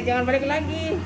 jangan balik lagi.